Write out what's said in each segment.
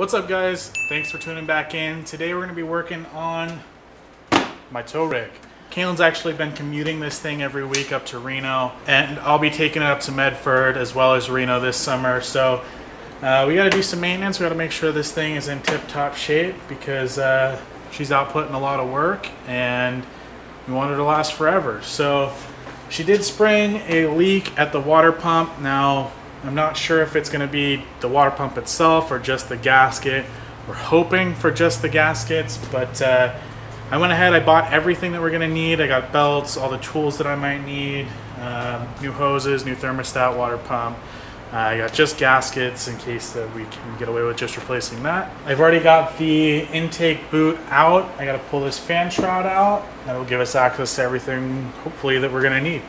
What's up guys? Thanks for tuning back in. Today we're going to be working on my tow rig. Caylynne's actually been commuting this thing every week up to Reno and I'll be taking it up to Medford as well as Reno this summer. So uh, we got to do some maintenance. We got to make sure this thing is in tip-top shape because uh, she's outputting a lot of work and we want her to last forever. So she did spring a leak at the water pump. Now I'm not sure if it's going to be the water pump itself or just the gasket. We're hoping for just the gaskets, but uh, I went ahead, I bought everything that we're going to need. I got belts, all the tools that I might need, um, new hoses, new thermostat, water pump. Uh, I got just gaskets in case that we can get away with just replacing that. I've already got the intake boot out. I got to pull this fan shroud out. That'll give us access to everything, hopefully, that we're going to need.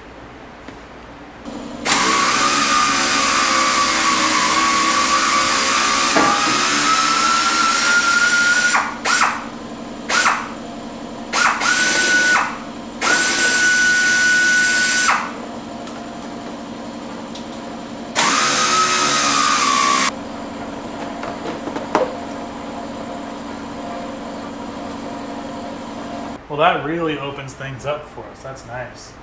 Well, that really opens things up for us. That's nice.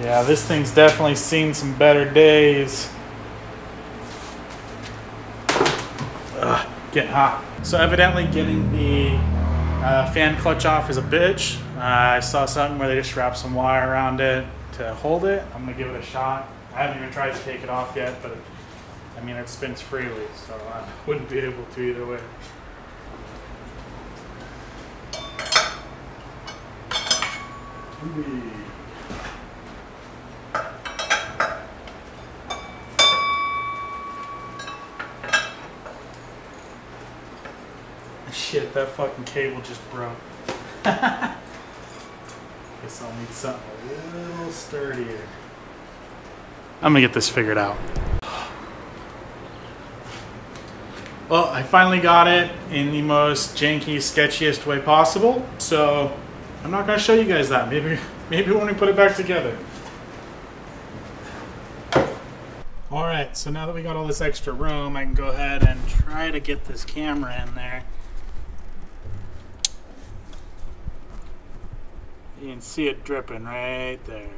Yeah, this thing's definitely seen some better days. Ugh, getting hot. So evidently getting the uh, fan clutch off is a bitch. Uh, I saw something where they just wrap some wire around it to hold it. I'm gonna give it a shot. I haven't even tried to take it off yet, but I mean, it spins freely, so I wouldn't be able to either way. Shit, that fucking cable just broke. Guess I'll need something a little sturdier. I'm gonna get this figured out. Well, I finally got it in the most janky, sketchiest way possible. So I'm not gonna show you guys that. Maybe, maybe when we put it back together. All right, so now that we got all this extra room, I can go ahead and try to get this camera in there. You can see it dripping right there.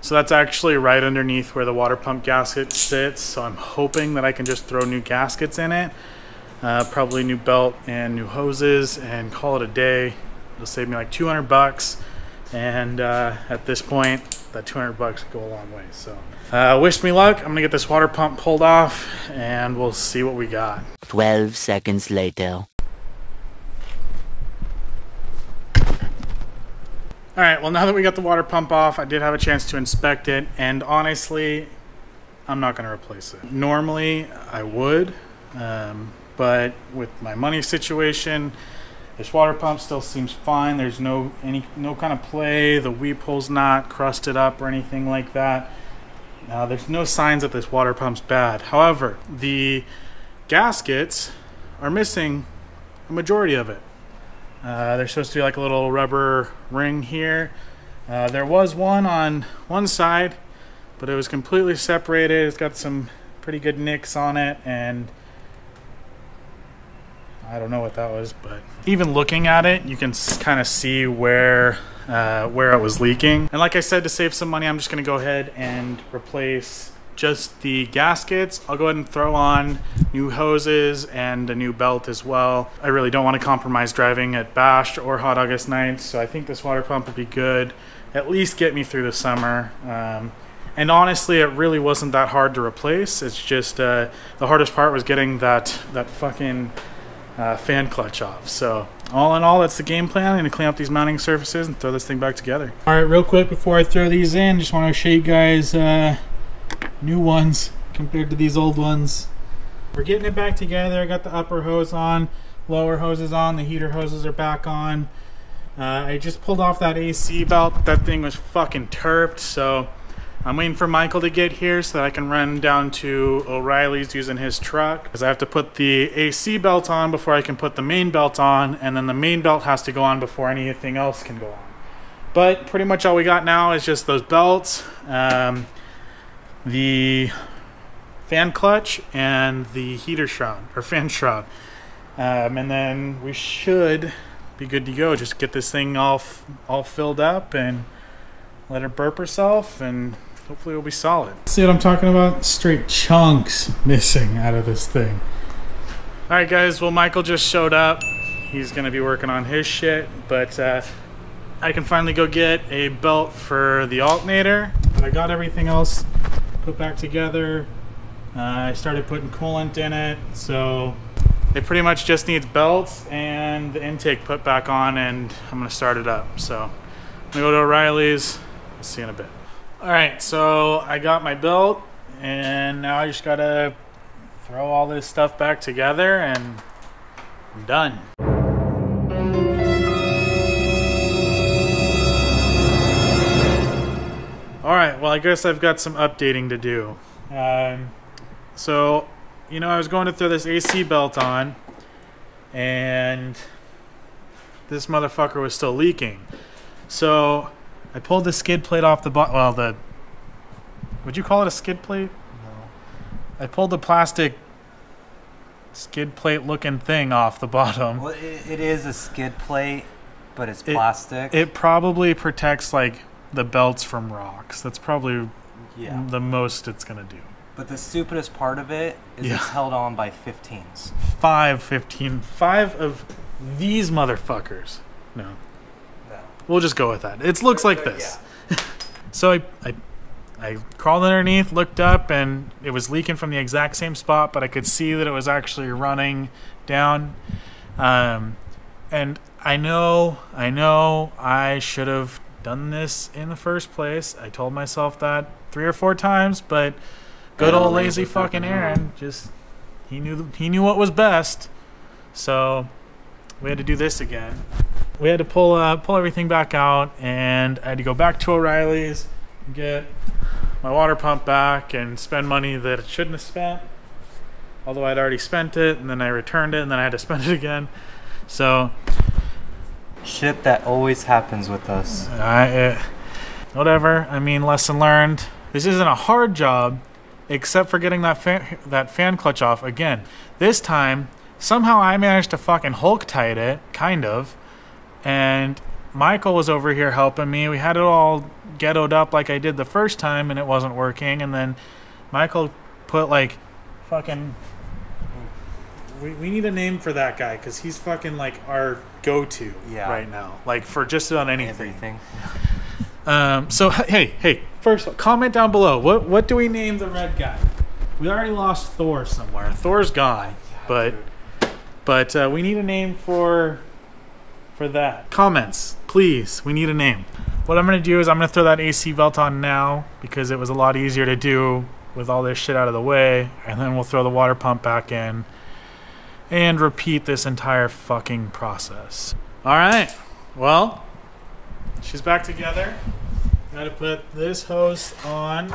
So that's actually right underneath where the water pump gasket sits. So I'm hoping that I can just throw new gaskets in it. Uh, probably new belt and new hoses and call it a day. It'll save me like 200 bucks. And uh, at this point, that 200 bucks go a long way. So uh, wish me luck. I'm gonna get this water pump pulled off and we'll see what we got. 12 seconds later. All right, well, now that we got the water pump off, I did have a chance to inspect it, and honestly, I'm not going to replace it. Normally, I would, um, but with my money situation, this water pump still seems fine. There's no any no kind of play. The weep hole's not crusted up or anything like that. Uh, there's no signs that this water pump's bad. However, the gaskets are missing a majority of it. Uh, there's supposed to be like a little rubber ring here. Uh, there was one on one side, but it was completely separated. It's got some pretty good nicks on it, and I don't know what that was, but even looking at it, you can kind of see where uh, where it was leaking. And like I said, to save some money, I'm just going to go ahead and replace just the gaskets. I'll go ahead and throw on new hoses and a new belt as well. I really don't want to compromise driving at Bash or Hot August nights, so I think this water pump would be good. At least get me through the summer. Um, and honestly, it really wasn't that hard to replace. It's just uh, the hardest part was getting that that fucking uh, fan clutch off. So all in all, that's the game plan. I'm gonna clean up these mounting surfaces and throw this thing back together. All right, real quick before I throw these in, just want to show you guys. Uh, new ones compared to these old ones. We're getting it back together. I got the upper hose on, lower hoses on, the heater hoses are back on. Uh, I just pulled off that AC belt. That thing was fucking terped, so I'm waiting for Michael to get here so that I can run down to O'Reilly's using his truck. Because I have to put the AC belt on before I can put the main belt on, and then the main belt has to go on before anything else can go on. But pretty much all we got now is just those belts. Um, the fan clutch and the heater shroud or fan shroud. Um, and then we should be good to go. Just get this thing all all filled up and let her burp herself, and hopefully it'll be solid. See what I'm talking about? Straight chunks missing out of this thing. All right, guys. Well, Michael just showed up. He's gonna be working on his shit, but uh, I can finally go get a belt for the alternator. But I got everything else put back together. Uh, I started putting coolant in it, so it pretty much just needs belts and the intake put back on, and I'm gonna start it up. So I'm gonna go to O'Reilly's. I'll see you in a bit. All right, so I got my belt, and now I just gotta throw all this stuff back together, and I'm done. All right, well, I guess I've got some updating to do. Um, so, you know, I was going to throw this AC belt on, and this motherfucker was still leaking. So, I pulled the skid plate off the bottom. Well, the. Would you call it a skid plate? No. I pulled the plastic skid plate looking thing off the bottom. Well, it, it is a skid plate, but it's It- plastic. It probably protects, like, the belts from rocks. That's probably yeah. the most it's going to do. But the stupidest part of it is Yeah. it's held on by 15s. Five, fifteen, five of these motherfuckers. No. We'll just go with that. It looks like this. So I, I, I crawled underneath, looked up, and it was leaking from the exact same spot, but I could see that it was actually running down. Um, and I know, I know, I should have done this in the first place. I told myself that three or four times, but good old lazy fucking Aaron just he knew he knew what was best. So we had to do this again we had to pull uh, pull everything back out, and I had to go back to O'Reilly's, get my water pump back, and spend money that it shouldn't have spent. Although I'd already spent it, and then I returned it, and then I had to spend it again. So Shit that always happens with us. I, uh, whatever. I mean, lesson learned. This isn't a hard job, except for getting that fan, that fan clutch off again. This time, somehow I managed to fucking Hulk tight it, kind of, and Michael was over here helping me. We had it all ghettoed up like I did the first time, and it wasn't working. And then Michael put like fucking. We, we need a name for that guy because he's fucking like our go-to Yeah. right now, like for just about anything. Everything. Um, so hey, hey, first all, comment down below. What what do we name the red guy? We already lost Thor somewhere. Thor's gone, but but uh, we need a name for for that. Comments, please. We need a name. What I'm gonna do is I'm gonna throw that AC belt on now because it was a lot easier to do with all this shit out of the way, and then we'll throw the water pump back in and repeat this entire fucking process. All right. Well, she's back together. Got to put this hose on,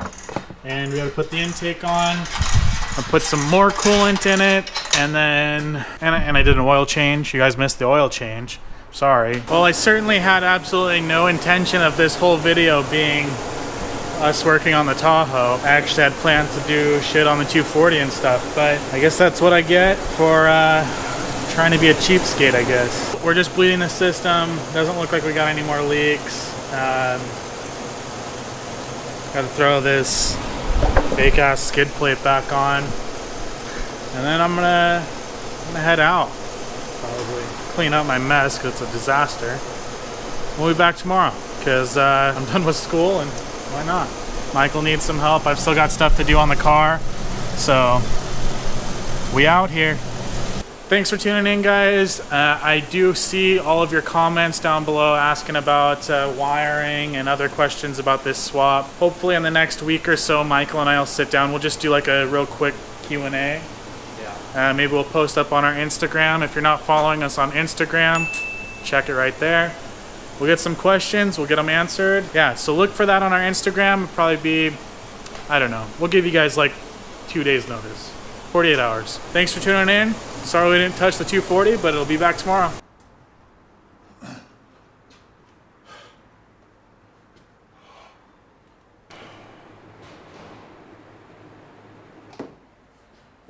and we got to put the intake on. I put some more coolant in it, and then and I, and I did an oil change. You guys missed the oil change. Sorry. Well, I certainly had absolutely no intention of this whole video being us working on the Tahoe. I actually had plans to do shit on the 240 and stuff, but I guess that's what I get for uh, trying to be a cheapskate, I guess. We're just bleeding the system. Doesn't look like we got any more leaks. Um, got to throw this fake ass skid plate back on, and then I'm gonna, I'm gonna head out. Clean up my mess because it's a disaster. We'll be back tomorrow because uh, I'm done with school and why not? Michael needs some help. I've still got stuff to do on the car, so we out here. Thanks for tuning in, guys. Uh, I do see all of your comments down below asking about uh, wiring and other questions about this swap. Hopefully, in the next week or so, Michael and I will sit down. We'll just do like a real quick Q and A. Yeah. Uh, maybe we'll post up on our Instagram. If you're not following us on Instagram, check it right there. We'll get some questions. We'll get them answered. Yeah, so look for that on our Instagram. It'll probably be, I don't know. We'll give you guys like two days notice, 48 hours. Thanks for tuning in. Sorry we didn't touch the 240, but it'll be back tomorrow.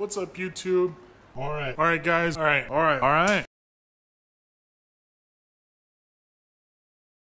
What's up, YouTube? All right. All right, guys. All right. All right. All right.